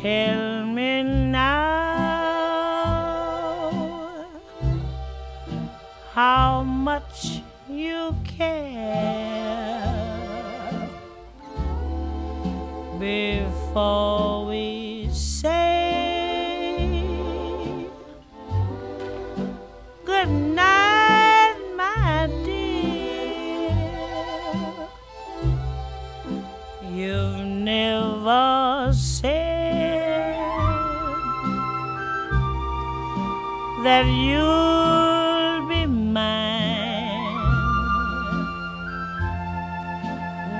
Tell me now how much you care before we say good night, my dear. You've never said that you'll be mine.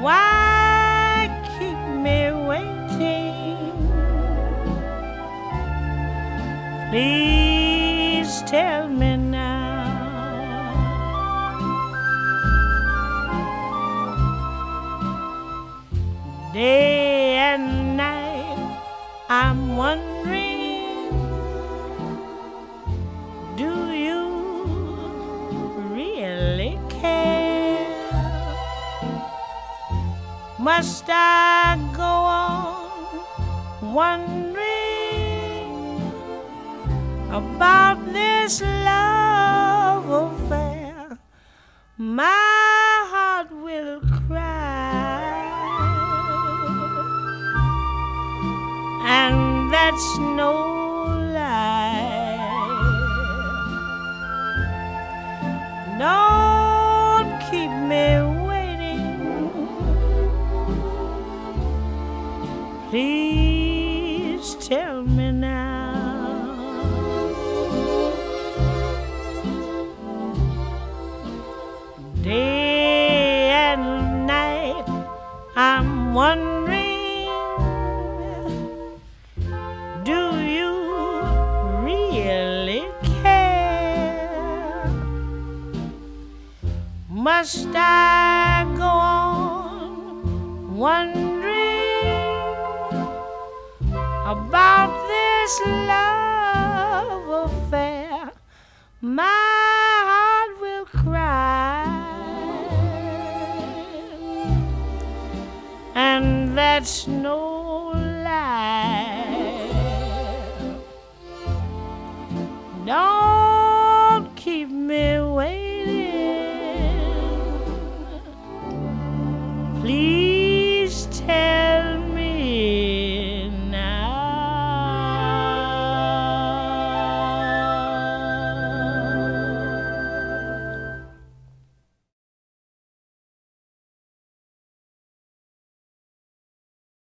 Why keep me waiting? Please tell me now. Day and night, I'm wondering Must I go on wondering about this love affair? My heart will cry, and that's no Please tell me now. Day and night, I'm wondering do you really care? Must I go on wondering about this love affair? My heart will cry, and that's no lie. Don't keep me waiting.